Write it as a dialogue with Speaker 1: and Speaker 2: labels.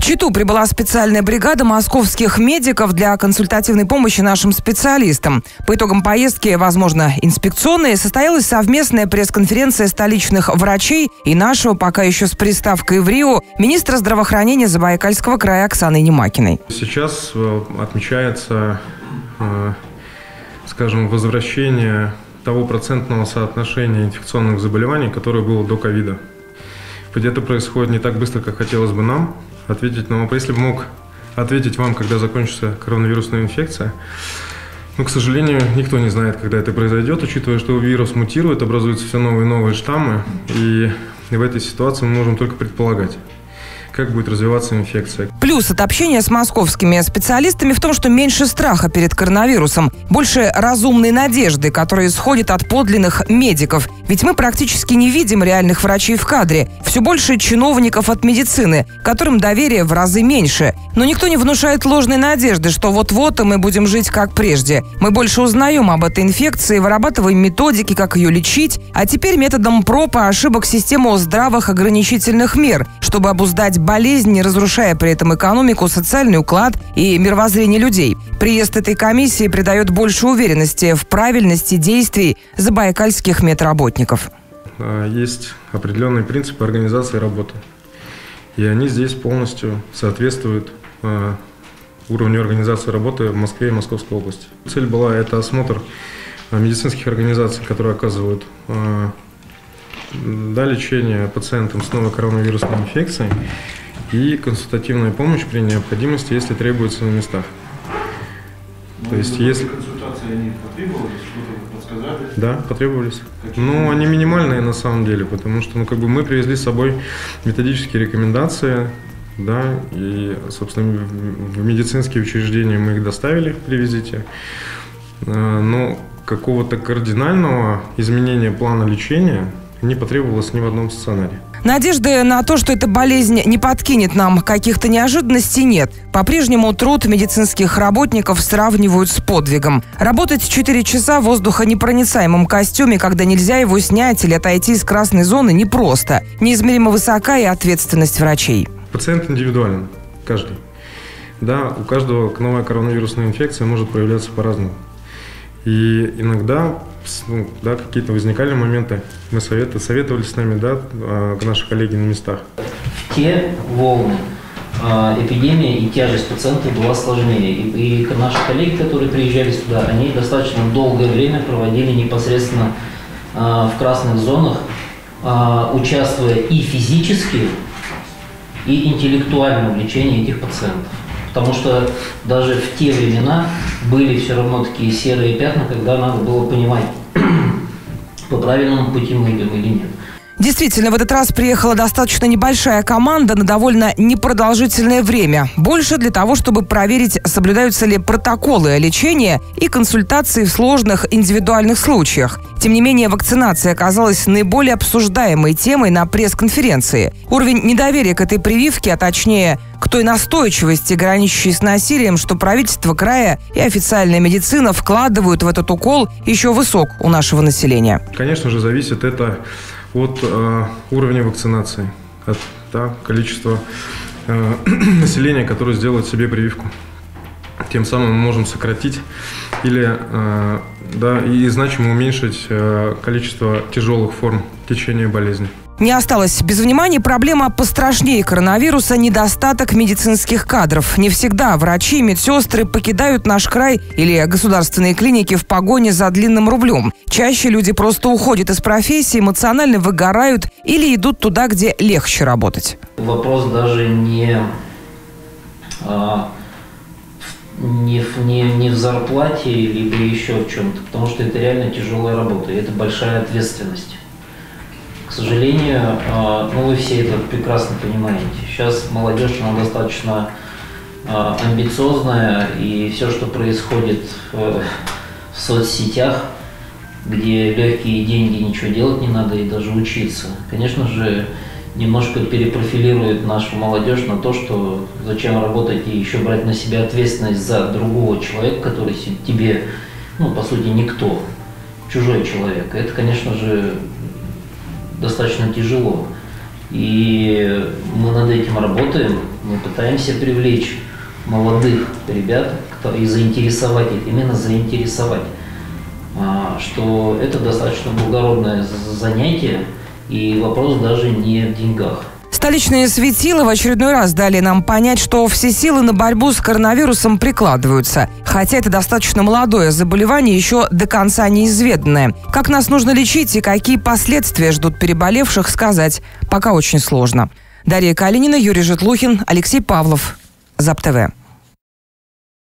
Speaker 1: В Читу прибыла специальная бригада московских медиков для консультативной помощи нашим специалистам. По итогам поездки, возможно, инспекционной, состоялась совместная пресс-конференция столичных врачей и нашего, пока еще с приставкой в Рио, министра здравоохранения Забайкальского края Оксаны Немакиной.
Speaker 2: Сейчас э, отмечается, э, скажем, возвращение того процентного соотношения инфекционных заболеваний, которое было до ковида. Это происходит не так быстро, как хотелось бы нам ответить на вопрос. Если бы мог ответить вам, когда закончится коронавирусная инфекция, но, к сожалению, никто не знает, когда это произойдет, учитывая, что вирус мутирует, образуются все новые и новые штаммы, и в этой ситуации мы можем только предполагать как будет развиваться инфекция.
Speaker 1: Плюс от общения с московскими специалистами в том, что меньше страха перед коронавирусом, больше разумной надежды, которая исходит от подлинных медиков. Ведь мы практически не видим реальных врачей в кадре. Все больше чиновников от медицины, которым доверие в разы меньше. Но никто не внушает ложной надежды, что вот-вот мы будем жить как прежде. Мы больше узнаем об этой инфекции, вырабатываем методики, как ее лечить, а теперь методом проб и ошибок систему здравых ограничительных мер, чтобы обуздать болезнь, не разрушая при этом экономику, социальный уклад и мировоззрение людей. Приезд этой комиссии придает больше уверенности в правильности действий забайкальских медработников.
Speaker 2: А, есть определенные принципы организации работы. И они здесь полностью соответствуют а, уровню организации работы в Москве и Московской области. Цель была это осмотр а, медицинских организаций, которые оказывают да, лечение пациентам с новой коронавирусной инфекцией и консультативная помощь при необходимости, если требуется на местах.
Speaker 3: Ну, То есть, если... Консультации они потребовались, что-то подсказали?
Speaker 2: Да, потребовались. Какие ну, они минимальные на самом деле, потому что, ну, как бы мы привезли с собой методические рекомендации, да, и, собственно, в медицинские учреждения мы их доставили при визите. А, но какого-то кардинального изменения плана лечения не потребовалось ни в одном стационаре.
Speaker 1: Надежды на то, что эта болезнь не подкинет нам каких-то неожиданностей, нет. По-прежнему труд медицинских работников сравнивают с подвигом. Работать 4 часа в воздухонепроницаемом костюме, когда нельзя его снять или отойти из красной зоны, непросто. Неизмеримо высока и ответственность врачей.
Speaker 2: Пациент индивидуален, каждый. Да, у каждого новая коронавирусная инфекция может проявляться по-разному. И иногда ну, да, какие-то возникали моменты, мы советы, советовали с нами, да, а, наши коллеги на местах.
Speaker 4: Те волны а, эпидемия и тяжесть пациентов была сложнее. И, и наши коллеги, которые приезжали сюда, они достаточно долгое время проводили непосредственно а, в красных зонах, участвуя и физически, и интеллектуально в лечении этих пациентов. Потому что даже в те времена были все равно такие серые пятна, когда надо было понимать, по правильному пути мы идем или нет.
Speaker 1: Действительно, в этот раз приехала достаточно небольшая команда на довольно непродолжительное время. Больше для того, чтобы проверить, соблюдаются ли протоколы лечения и консультации в сложных индивидуальных случаях. Тем не менее, вакцинация оказалась наиболее обсуждаемой темой на пресс-конференции. Уровень недоверия к этой прививке, а точнее к той настойчивости, граничащей с насилием, что правительство края и официальная медицина вкладывают в этот укол, еще высок у нашего населения.
Speaker 2: Конечно же, зависит это от э, уровня вакцинации, от да, количества э, населения, которое сделает себе прививку. Тем самым мы можем сократить или э, да, и значимо уменьшить э, количество тяжелых форм течения болезни.
Speaker 1: Не осталось без внимания проблема пострашнее коронавируса – недостаток медицинских кадров. Не всегда врачи и медсестры покидают наш край или государственные клиники в погоне за длинным рублем. Чаще люди просто уходят из профессии, эмоционально выгорают или идут туда, где легче работать.
Speaker 4: Вопрос даже не, а, не, в, не, не в зарплате, либо еще в чем-то, потому что это реально тяжелая работа, и это большая ответственность. К сожалению, а, ну вы все это прекрасно понимаете. Сейчас молодежь, она достаточно а, амбициозная, и все, что происходит в соцсетях, где легкие деньги, ничего делать не надо и даже учиться, конечно же, немножко перепрофилирует нашу молодежь на то, что зачем работать и еще брать на себя ответственность за другого человека, который тебе, ну, по сути, никто, чужой человек. Это, конечно же, достаточно тяжело. И мы над этим работаем, мы пытаемся привлечь молодых ребят и заинтересовать их, именно заинтересовать, а, что это достаточно благородное занятие, и вопрос даже не в деньгах.
Speaker 1: Столичные светила в очередной раз дали нам понять, что все силы на борьбу с коронавирусом прикладываются. Хотя это достаточно молодое заболевание, еще до конца неизведанное. Как нас нужно лечить и какие последствия ждут переболевших, сказать пока очень сложно. Дарья Калинина, Юрий Житлухин, Алексей Павлов. ЗАП ТВ.